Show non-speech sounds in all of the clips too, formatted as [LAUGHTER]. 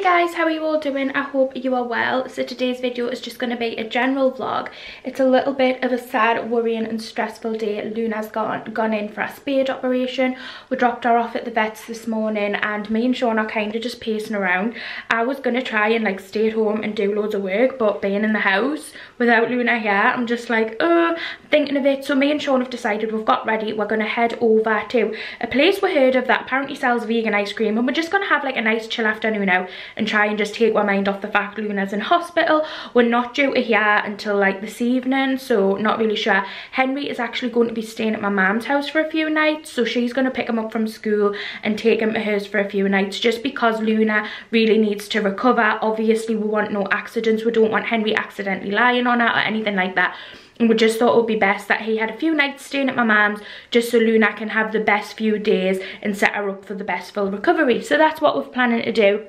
Hey guys, how are you all doing? I hope you are well. So today's video is just going to be a general vlog. It's a little bit of a sad, worrying and stressful day. Luna's gone, gone in for a spade operation. We dropped her off at the vets this morning and me and Sean are kind of just pacing around. I was going to try and like stay at home and do loads of work but being in the house without Luna here, I'm just like, uh, thinking of it. So me and Sean have decided we've got ready. We're going to head over to a place we heard of that apparently sells vegan ice cream and we're just going to have like a nice chill afternoon out and try and just take our mind off the fact Luna's in hospital. We're not due hear until like this evening, so not really sure. Henry is actually going to be staying at my mom's house for a few nights, so she's going to pick him up from school and take him to hers for a few nights just because Luna really needs to recover. Obviously, we want no accidents. We don't want Henry accidentally lying on her or anything like that and we just thought it would be best that he had a few nights staying at my mom's just so Luna can have the best few days and set her up for the best full recovery. So that's what we're planning to do.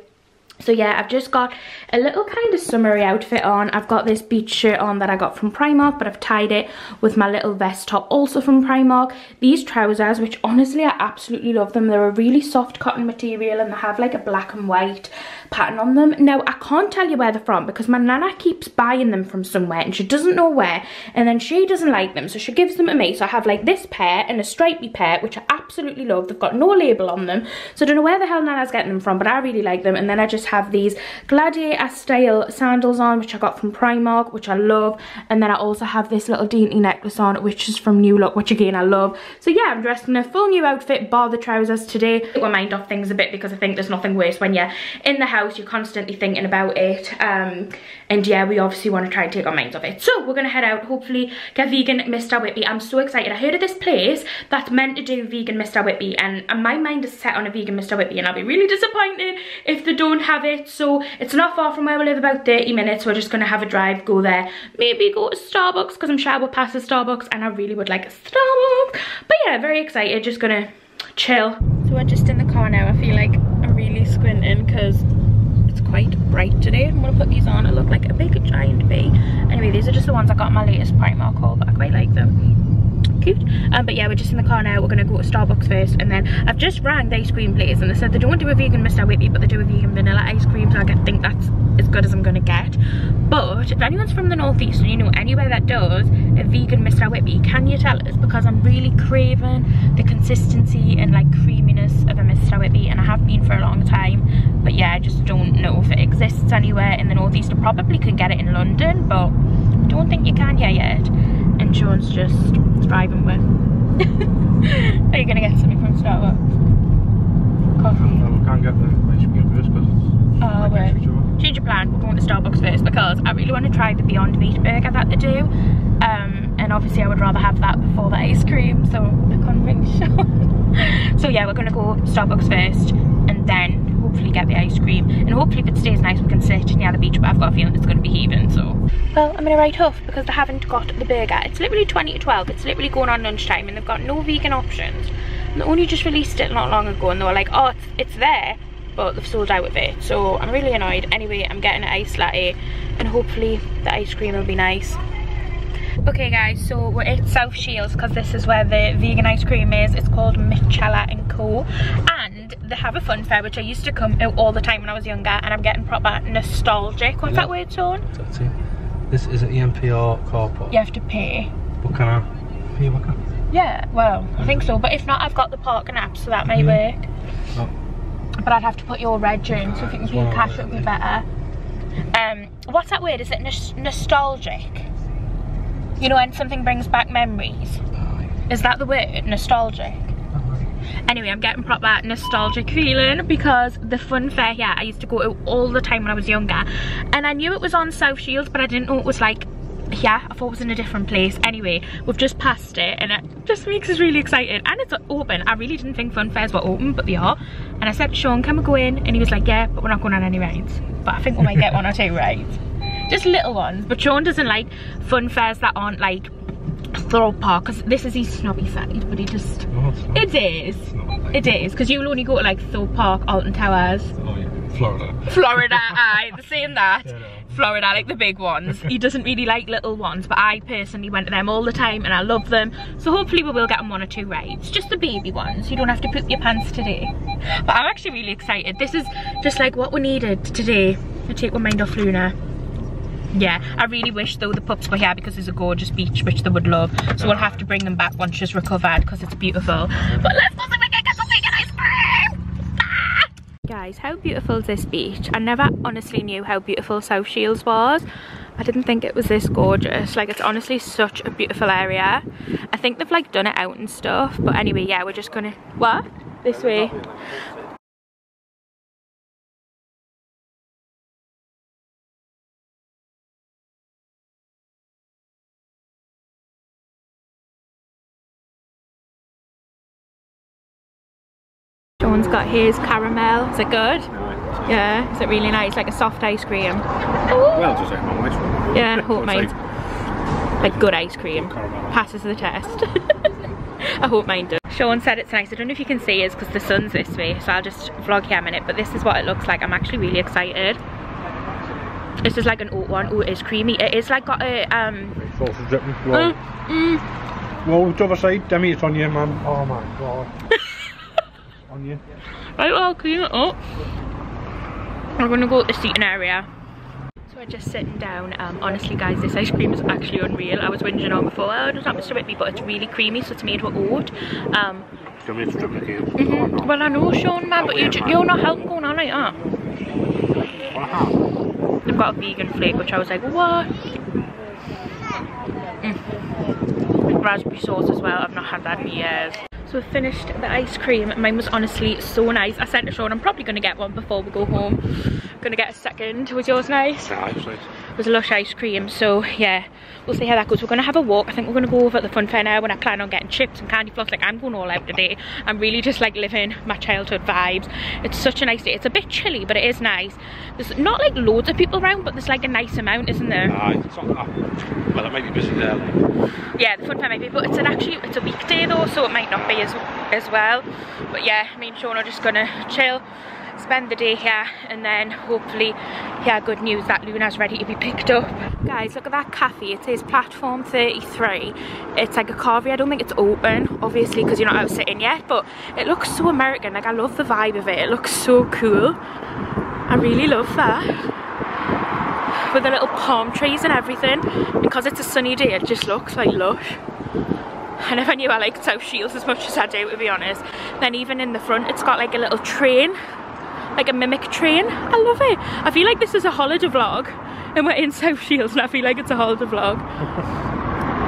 So yeah, I've just got a little kind of summery outfit on. I've got this beach shirt on that I got from Primark, but I've tied it with my little vest top also from Primark. These trousers, which honestly I absolutely love them. They're a really soft cotton material and they have like a black and white pattern on them. Now, I can't tell you where they're from because my nana keeps buying them from somewhere and she doesn't know where. And then she doesn't like them, so she gives them to me. So I have like this pair and a stripy pair, which I absolutely love. They've got no label on them. So I don't know where the hell nana's getting them from, but I really like them. And then I just have these gladiator style sandals on, which I got from Primark, which I love. And then I also have this little dainty necklace on, which is from New Look, which again I love. So yeah, I'm dressed in a full new outfit, bar the trousers today. Take my mind off things a bit because I think there's nothing worse when you're in the house, you're constantly thinking about it. Um, and yeah, we obviously want to try and take our minds off it. So we're to head out, hopefully get vegan Mr. Whippy. I'm so excited. I heard of this place that's meant to do vegan Mr. Whippy and my mind is set on a vegan Mr. Whippy and I'll be really disappointed if they don't have it. So it's not far from where we live, about 30 minutes. We're just to have a drive, go there, maybe go to Starbucks because I'm sure we'll pass the Starbucks and I really would like a Starbucks. But yeah, very excited, just to chill. So we're just in the car now. I feel like I'm really squinting because it's quite bright today. I'm gonna put these on. I look like a big giant bee. Anyway, these are just the ones I got my latest Primark haul, but I quite like them cute um, but yeah we're just in the car now we're gonna go to starbucks first and then i've just rang the ice cream place and they said they don't do a vegan mr whippy but they do a vegan vanilla ice cream so i think that's as good as i'm gonna get but if anyone's from the northeast and you know anywhere that does a vegan mr whippy can you tell us because i'm really craving the consistency and like creaminess of a mr whippy and i have been for a long time but yeah i just don't know if it exists anywhere in the northeast i probably could get it in london but I don't think you can here yet and Sean's just driving with. [LAUGHS] Are you gonna get something from Starbucks? Coffee? No, we can't get the ice cream first because it's Oh, like wait. Change of plan, we're going to Starbucks first because I really want to try the Beyond Meat burger that they do. Um, and obviously I would rather have that before the ice cream, so I convinced Sean. so yeah, we're gonna go Starbucks first and then hopefully get the ice cream. And hopefully if it stays nice we can sit near the beach, but I've got a feeling it's gonna be heaving, so. Well, I'm going to right off because they haven't got the burger. It's literally 20 to 12, it's literally going on lunchtime and they've got no vegan options. And they only just released it not long ago and they were like, oh, it's, it's there but they've sold out of it so i'm really annoyed anyway i'm getting an ice latte and hopefully the ice cream will be nice okay guys so we're at south shields because this is where the vegan ice cream is it's called minchella and co and they have a fun fair which i used to come out all the time when i was younger and i'm getting proper nostalgic what's Yeah. that word Sean? That's it. This is an EMPR corporate. you have to pay What can I pay what can yeah well i think so but if not i've got the parking app so that may Mhm. work Oh. but I'd have to put your reg in, so if you can pay Well, cash it would be better. Um, what's that word? Is it nostalgic? You know when something brings back memories? Aye. Is that the word? Nostalgic? Anyway, I'm getting proper nostalgic feeling because the fun fair here I used to go to all the time when I was younger. And I knew it was on South Shields, but I didn't know it was like yeah, I thought it was in a different place. Anyway, we've just passed it and it just makes us really excited. And it's open. I really didn't think fun fairs were open, but they are. And I said Sean, can we go in? And he was like, yeah, but we're not going on any rides. But I think we might get one or two rides. Just little ones. But Sean doesn't like fun fairs that aren't like Thorpe Park because this is his snobby side, but he just No, it's not. it is. It's not like It is, because you'll only go to like Thorpe Park, Alton Towers, Oh yeah, Florida. Florida, [LAUGHS] aye, they're saying that. Yeah, no. Florida, like the big ones. he doesn't really like little ones, but I personally went to them all the time and I love them. So hopefully we will get on one or two rides. Just the baby ones. You don't have to poop your pants today. But I'm actually really excited. This is just like what we needed today to take my mind off Luna. Yeah, I really wish though the pups were here because there's a gorgeous beach which they would love. So we'll have to bring them back once she's recovered because it's beautiful. But let's go see if get some vegan ice cream! Ah! Guys, how beautiful is this beach? I never honestly knew how beautiful South Shields was. I didn't think it was this gorgeous. Like it's honestly such a beautiful area. I think they've like done it out and stuff. But anyway, yeah, we're just gonna, what? This way. Sean's got his caramel. Is it good? Yeah. Is it really nice? Like a soft ice cream. Well, just like my ice cream. Yeah, [LAUGHS] hope It's mine. Like good ice cream. caramel. Passes the test. [LAUGHS] I hope mine does. Sean said it's nice. I don't know if you can see it because the sun's this way, so I'll just vlog here a minute. But this is what it looks like. I'm actually really excited. This is like an oat one. Oh, it is creamy. It is like got a um. Sausage dripping. Mm, Well, mm, well, the other side, Demi, it's on you, man. Oh my god. [LAUGHS] on you. Right, well, I'll clean it up. We're gonna go to the seating area. So we're just sitting down. Um, honestly, guys, this ice cream is actually unreal. I was whinging on before. Oh, it doesn't have to whip me, but it's really creamy, so it's made with oat. Um, Do you want me to strip it again? mhm. Well, I know, Sean, man, but you, ju- you're not helping going on like that. What a half. They've got a vegan flake, which I was like, what? Mm. Raspberry sauce as well. I've not had that in years. So we finished the ice cream. Mine was honestly so nice. I sent to Sean, I'm probably going to get one before we go home. Gonna get a second. Was yours nice? Yeah, nice. Was a lush ice cream. So yeah, we'll see how that goes. We're gonna have a walk. I think we're gonna go over at the fun fair now when I plan on getting chips and candy floss. Like I'm going all out today. I'm really just like living my childhood vibes. It's such a nice day. It's a bit chilly, but it is nice. There's not like loads of people around, but there's like a nice amount, isn't there? Aye, it's not that. Well, it might be busy there. Like. yeah the fun fair might be but it's an actually it's a weekday though so it might not be as as well but yeah me and Sean are just gonna chill spend the day here and then hopefully yeah good news that Luna's ready to be picked up. Guys look at that cafe. It says platform 33 it's like a coffee I don't think it's open obviously because you're not out sitting yet but it looks so American. Like I love the vibe of it. It looks so cool. I really love that. With the little palm trees and everything. Because it's a sunny day it just looks like lush. I never knew I liked South Shields as much as I do to be honest. Then even in the front it's got like a little train like a mimic train. I love it. I feel like this is a holiday vlog. And we're in [LAUGHS] South Shields and I feel like it's a holiday vlog.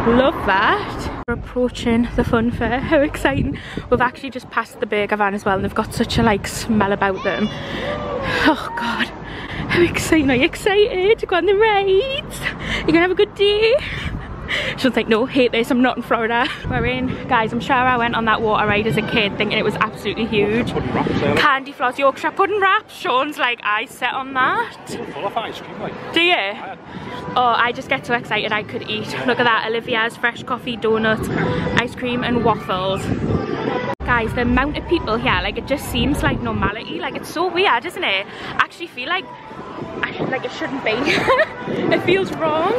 [LAUGHS] Love that. We're approaching the fun fair. [LAUGHS] How exciting. We've actually just passed the burger van as well and they've got such a like smell about them. [SIGHS] Oh god. How exciting. Are you excited to go on the rides? You're gonna have a good day She's like, no, hate this, I'm not in Florida. [LAUGHS] We're in, guys, I'm sure I went on that water ride as a kid thinking it was absolutely huge. Wraps Candy floss, Yorkshire pudding wraps. Sean's like, I set on that. Full of ice cream, like. Do you? Oh, I just get so excited I could eat. Look at that, Olivia's fresh coffee, donuts, ice cream and waffles. Guys, the amount of people here, like it just seems like normality. Like it's so weird, isn't it? I actually feel like, I like it shouldn't be. [LAUGHS] it feels wrong.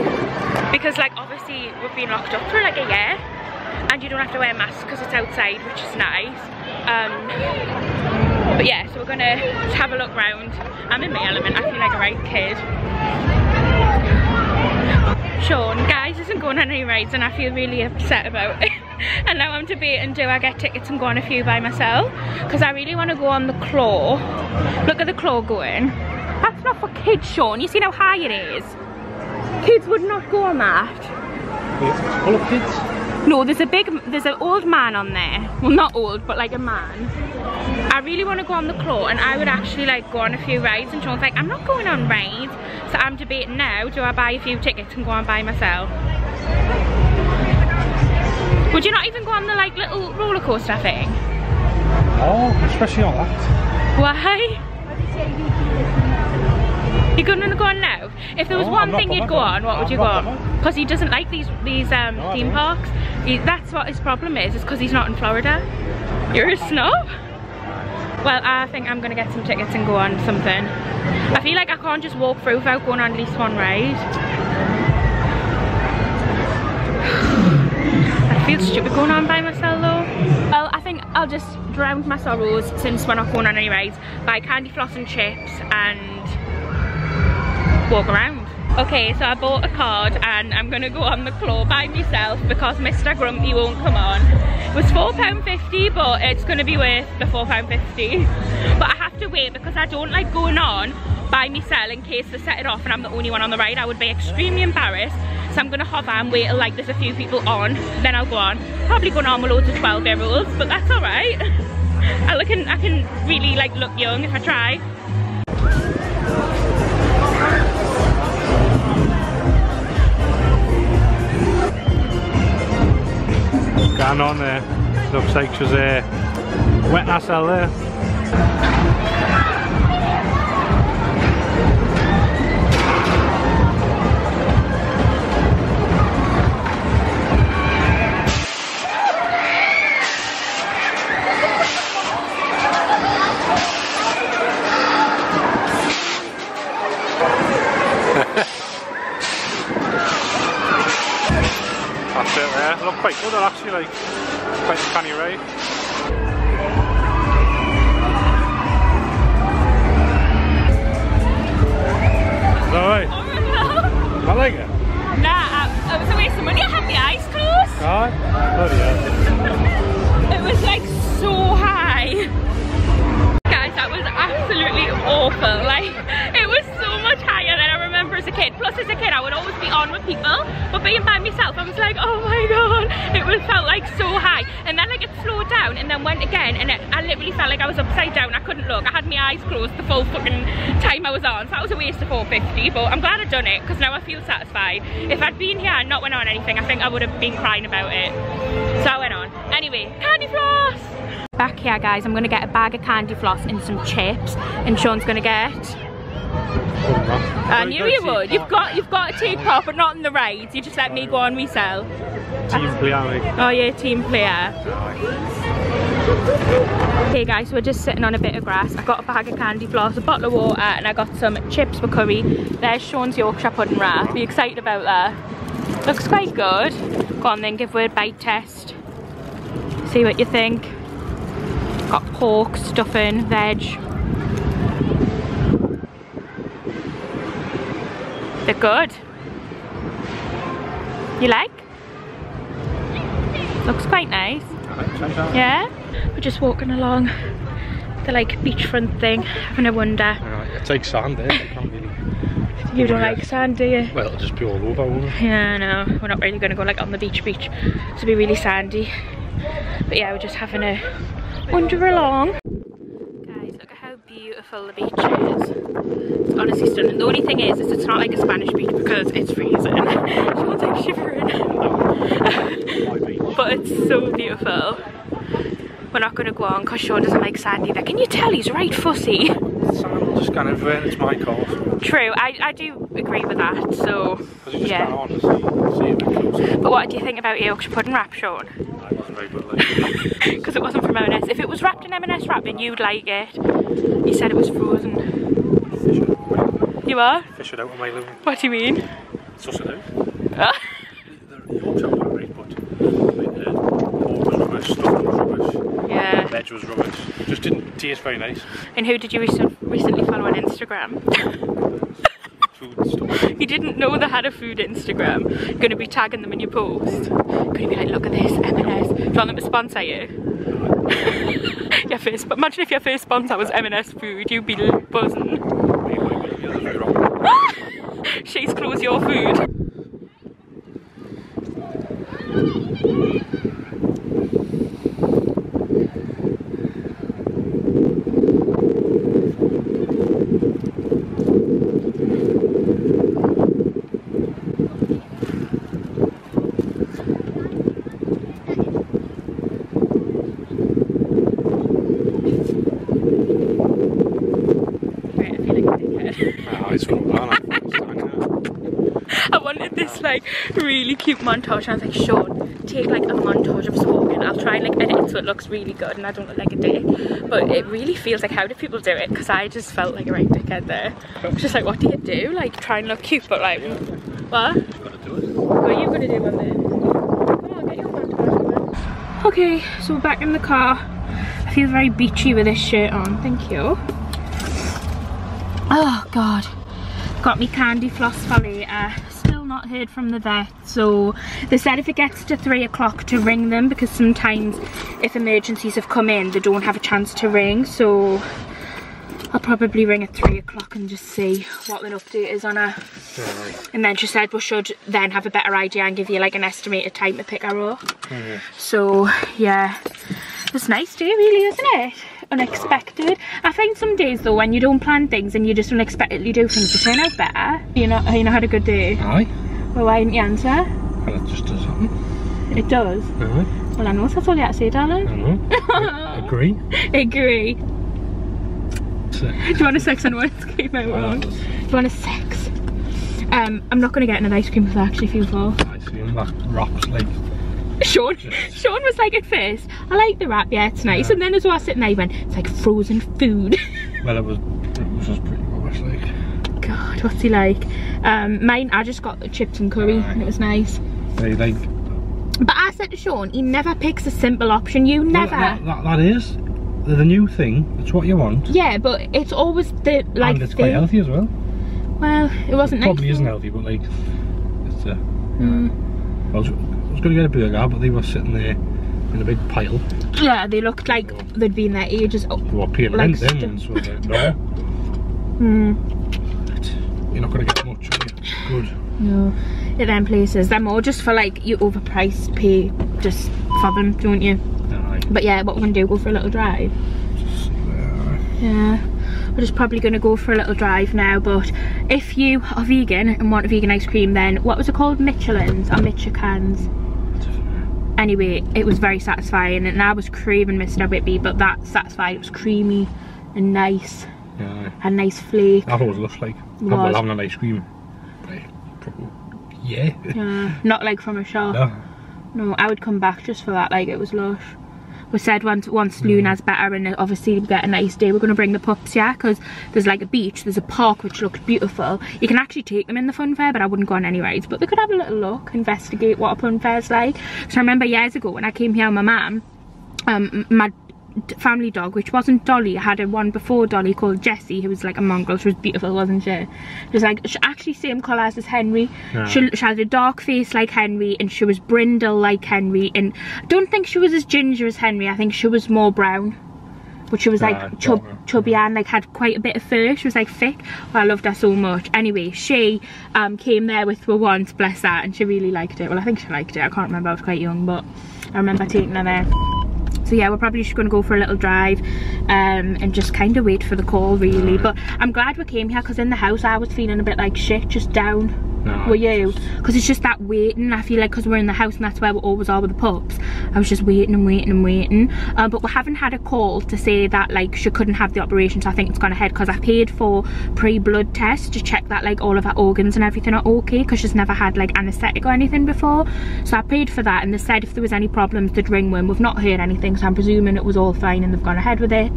Because like obviously we've been locked up for like a year and you don't have to wear a mask because it's outside, which is nice. Um, but yeah, so we're gonna have a look round. I'm in my element, I feel like a right kid. Sean, guys, isn't going on any rides and I feel really upset about it. [LAUGHS] and now I'm debating, do I get tickets and go on a few by myself? Because I really want to go on the claw. Look at the claw going. That's not for kids, Sean. You see how high it is? Kids would not go on that. It's full of kids. No, there's a big, there's an old man on there. Well, not old, but like a man. I really want to go on the claw and I would actually like go on a few rides and Sean's like, I'm not going on rides. So I'm debating now, do I buy a few tickets and go on by myself? Would you not even go on the like little roller coaster thing? Oh, especially on that. Why? You're gonna go on now? If there was No, one thing you'd go on. what would I'm you go on? Because he doesn't like these these um, No, theme parks. He, that's what his problem is, is because he's not in Florida. You're a snob. Well, I think I'm gonna get some tickets and go on something. I feel like I can't just walk through without going on at least one ride. [SIGHS] I feel stupid going on by myself though. Well, I think I'll just drown my sorrows since we're not going on any rides, buy candy floss and chips and walk around. Okay, so I bought a card and I'm gonna go on the claw by myself because Mr. Grumpy won't come on. It was £4.50 but it's gonna be worth the £4.50. [LAUGHS] But I have to wait because I don't like going on by myself in case they set it off and I'm the only one on the ride. I would be extremely embarrassed. So I'm gonna hover and wait till like there's a few people on, then I'll go on. Probably going on with loads of 12 year olds, but that's alright. [LAUGHS] I look I can really like look young if I try. Going on there. Looks like she's uh, wet herself there. 450. I'm glad I've done it because now I feel satisfied. If I'd been here and not went on anything, I think I would have been crying about it. So I went on. Anyway, candy floss! Back here guys, I'm gonna get a bag of candy floss and some chips and Sean's gonna get I knew you would. You've got you've got a take part but not in the rides. You just let me go on resell. team player. Oh yeah, team player. Okay guys, we're just sitting on a bit of grass. I've got a bag of candy floss, a bottle of water and I got some chips for curry. There's Sean's Yorkshire pudding wrap. Are you excited about that? Looks quite good. Go on then, give word a bite test. See what you think. Got pork, stuffing, veg. They're good. You like? Looks quite nice. Yeah? We're just walking along the like beachfront thing, having a wander. It's like sand there. Really. You don't like sand, do you? Well, it'll just be all over, won't it? Yeah, no, we're not really gonna go like on the beach beach. It'll be really sandy. But yeah, we're just having a wander along. Guys, look at how beautiful the beach is. It's honestly stunning. The only thing is, is it's not like a Spanish beach because it's freezing. [LAUGHS] Sean's like shivering. But it's so beautiful. We're not gonna go on because Sean doesn't like sand either. Can you tell he's right fussy? [LAUGHS] Sand just going everywhere and it's my call. True, I, I do agree with that, so you just yeah. yeah. on and see, see a bit closer. But what do you think about Yorkshire pudding wrap, Sean? I wasn't very good. Because [LAUGHS] it wasn't from M&S. If it was wrapped in M&S wrapping, you'd like it. You said it was frozen. Fish it out. You are? Fish it out of my living. What do you mean? Suss it out. [LAUGHS] Yorkshire great, but like, uh, the pork was rubbish, was rubbish, yeah. veg was rubbish. Just didn't taste very nice. And who did you recent- recently follow on Instagram? [LAUGHS] Food stuff. you didn't know they had a food Instagram. Gonna be tagging them in your post. Gonna be like, look at this, M&S. Do you want them to sponsor you? [LAUGHS] your first, but imagine if your first sponsor was M&S food, you'd be buzzing. Me, my, my, the other's very wrong. She's close your food. Right, I feel like a dickhead. Ah, it's from Ghana. I wanted this like really cute montage and I was like, Sean, take like a montage of us walking. I'll try and like edit it so it looks really good and I don't look like a dick. But it really feels like, how do people do it? Because I just felt like a right dickhead there. It's just like, what do you do? Like, try and look cute, but like, what? What are you gonna do on there? Come on, get your montage on. Okay, so we're back in the car. I feel very beachy with this shirt on, thank you. Oh God, got me candy floss for later. Uh, Not heard from the vet, so they said if it gets to three o'clock to ring them because sometimes if emergencies have come in, they don't have a chance to ring. So I'll probably ring at three o'clock and just see what the update is on her. And then she said we should then have a better idea and give you like an estimated time to pick her up. Mm-hmm. So yeah, it's a nice day really, isn't it? Unexpected. I find some days though when you don't plan things and you just unexpectedly do things to turn out better. You know, you know had a good day. Aye. Well, why didn't you answer? Well, it just does happen. It does. Aye. Well, I know that's all you have to say, I darling. know. [LAUGHS] Agree. Agree. So, Do you want a sex and words [LAUGHS] game out on? Do you want a sex? Um, I'm not gonna get another ice cream because I actually feel full. I see that wraps like [LAUGHS] Sean, Sean was like at first, I like the wrap, yeah, it's nice. Yeah. And then as I was sitting there, he went, it's like frozen food. [LAUGHS] well, it was it was just pretty rubbish. Like God, what's he like? Um, mine, I just got the chips and curry, and it was nice. they like But I said to Sean, he never picks a simple option. You Well, never. that, that, that is the, new thing. It's what you want. Yeah, but it's always the like and it's thing. quite healthy as well. Well, it wasn't nice. Probably isn't healthy, but like it's uh, Mm. I was gonna get a burger, but they were sitting there in a big pile. Yeah, they looked like they'd been there ages. Oh, They were paying Like rent then, so like, no, mm, you're not gonna get much. Are you? Good. no. At them places, they're more just for like you overpriced pay just for them, don't you? Aye. But yeah, what we're gonna do, go for a little drive. Uh, Yeah, we're just probably going to go for a little drive now. But if you are vegan and want a vegan ice cream, then what was it called? Michelin's or Michicans? Anyway, it was very satisfying, and I was craving Mr. Whippy, but that satisfied. It was creamy and nice, yeah, had a nice flake. It was lush like. Was. Having an ice cream. Yeah. Yeah, not like from a shop. no. No, I would come back just for that. Like it was lush. We said once once Luna's better and obviously we get a nice day, we're gonna bring the pups, yeah, because there's like a beach, there's a park which looks beautiful. You can actually take them in the fun fair, but I wouldn't go on any rides. But they could have a little look, investigate what a fun fair's like. So I remember years ago when I came here with my mum, um, my family dog, which wasn't Dolly, I had a one before Dolly called Jessie, who was like a mongrel. She was beautiful, wasn't she? She was like, she actually same colour as Henry. Yeah. She, she had a dark face like Henry, and she was brindle like Henry. And I don't think she was as ginger as Henry. I think she was more brown. But she was like Ah, chub, chubby and like had quite a bit of fur. She was like thick. Well, I loved her so much. Anyway, she um, came there with her once, bless her, and she really liked it. Well, I think she liked it. I can't remember. I was quite young, but I remember taking her there. So yeah, we're probably just going to go for a little drive um, and just kind of wait for the call really. But I'm glad we came here because in the house I was feeling a bit like shit, just down. No, Were you? Because it's just that waiting. I feel like because we're in the house and that's where we always are with the pups. I was just waiting and waiting and waiting. Um, but we haven't had a call to say that like she couldn't have the operation. So I think it's gone ahead because I paid for pre-blood tests to check that like all of her organs and everything are okay because she's never had like anaesthetic or anything before. So I paid for that and they said if there was any problems they'd ring when we've not heard anything. So I'm presuming it was all fine and they've gone ahead with it.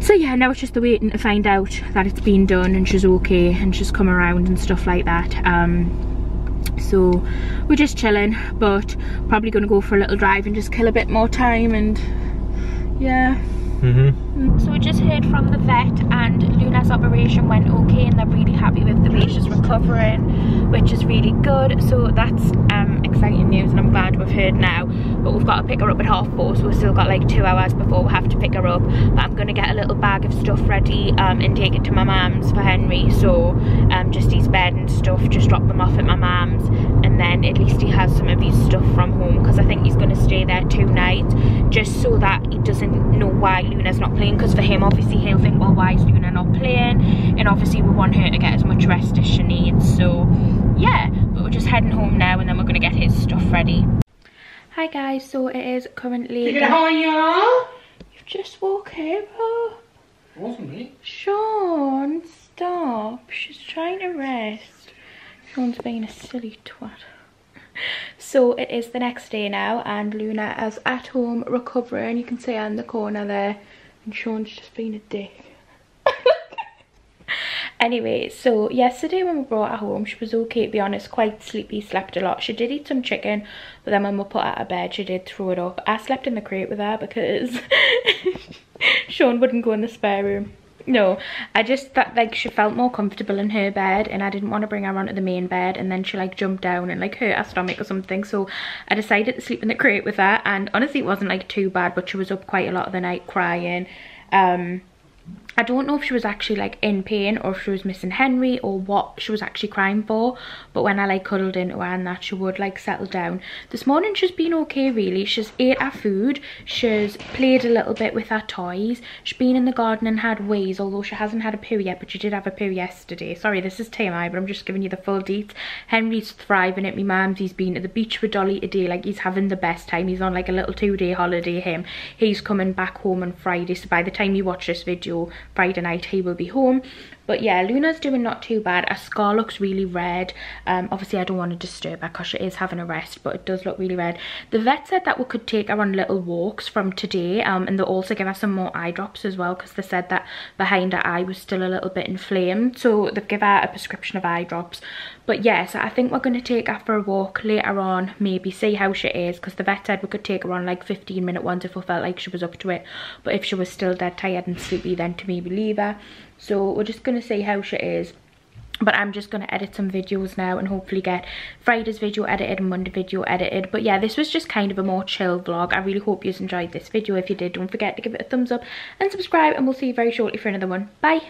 So yeah, now it's just the waiting to find out that it's been done and she's okay and she's come around and stuff like that. Um, so we're just chilling, but probably gonna go for a little drive and just kill a bit more time and yeah. Mm-hmm. So we just heard from the vet and Luna's operation went okay and they're really happy with the way she's recovering, which is really good. So that's um, exciting news and I'm glad we've heard now. But we've got to pick her up at half four, so we've still got like two hours before we have to pick her up. But I'm gonna get a little bag of stuff ready um, and take it to my mum's for Henry. So um, just his bed and stuff, just drop them off at my mum's and then at least he has some of his stuff from home because I think he's gonna stay there two nights just so that he doesn't know why Luna's not playing because for him obviously he'll think well why is Luna not playing and obviously we want her to get as much rest as she needs so yeah but we're just heading home now and then we're gonna get his stuff ready hi guys so it is currently y'all. you've just woke up Wasn't me. Sean stop she's trying to rest Sean's being a silly twat. So it is the next day now and Luna is at home recovering. You can see her in the corner there and Sean's just being a dick. [LAUGHS] anyway, so yesterday when we brought her home, she was okay to be honest, quite sleepy, slept a lot. She did eat some chicken, but then when we put her of bed, she did throw it up. I slept in the crate with her because [LAUGHS] Sean wouldn't go in the spare room no i just felt like she felt more comfortable in her bed and i didn't want to bring her onto the main bed and then she like jumped down and like hurt her stomach or something. So i decided to sleep in the crate with her and honestly it wasn't like too bad but she was up quite a lot of the night crying. Um I don't know if she was actually like in pain or if she was missing Henry or what she was actually crying for but when I like cuddled into her and that she would like settle down. This morning she's been okay really. She's ate her food, she's played a little bit with her toys, she's been in the garden and had ways although she hasn't had a poo yet but she did have a poo yesterday. Sorry this is TMI but I'm just giving you the full deets. Henry's thriving at me mum's, he's been at the beach with Dolly today like he's having the best time. He's on like a little two day holiday him. He's coming back home on Friday so by the time you watch this video Friday night he will be home but yeah luna's doing not too bad. Her scar looks really red. Um obviously i don't want to disturb her because she is having a rest but it does look really red. The vet said that we could take her on little walks from today um and they'll also give her some more eye drops as well because they said that behind her eye was still a little bit inflamed. So they've given her a prescription of eye drops. But yes yeah, so i think we're going to take her for a walk later on maybe see how she is because the vet said we could take her on like 15 minute ones if we felt like she was up to it. But if she was still dead tired and sleepy then to maybe leave her so we're just going to see how she is but I'm just going to edit some videos now and hopefully get Friday's video edited and Monday video edited. But yeah, this was just kind of a more chill vlog. I really hope you enjoyed this video. If you did, don't forget to give it a thumbs up and subscribe and we'll see you very shortly for another one. Bye!